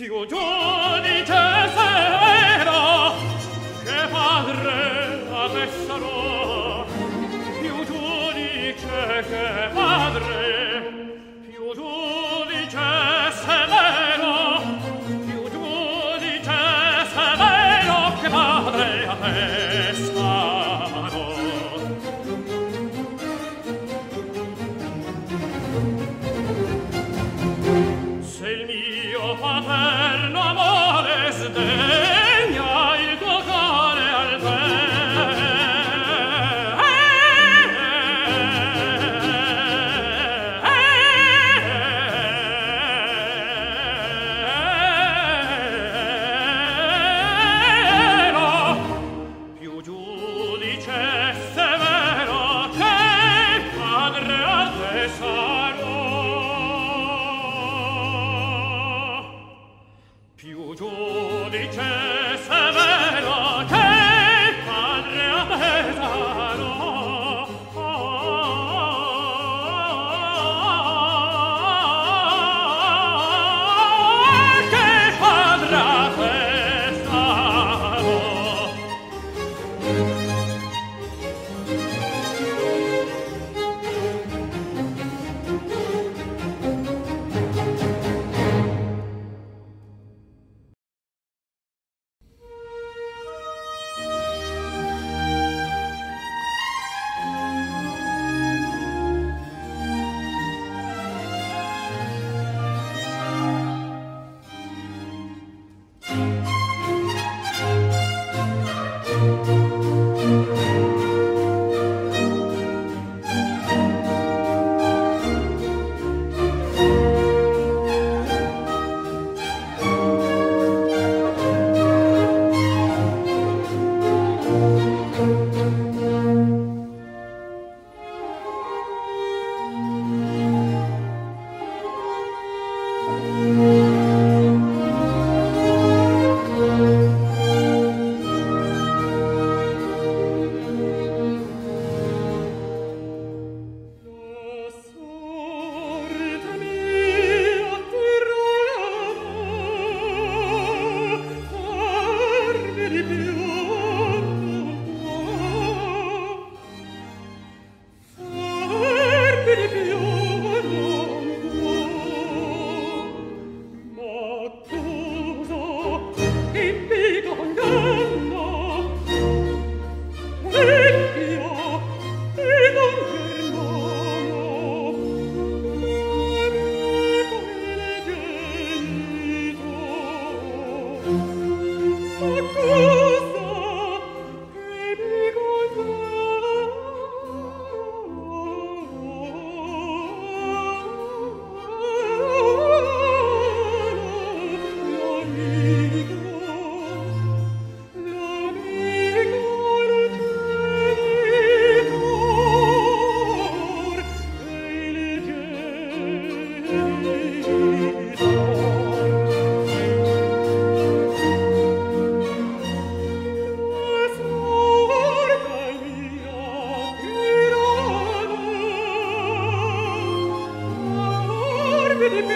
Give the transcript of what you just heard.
听我唱。Philipp!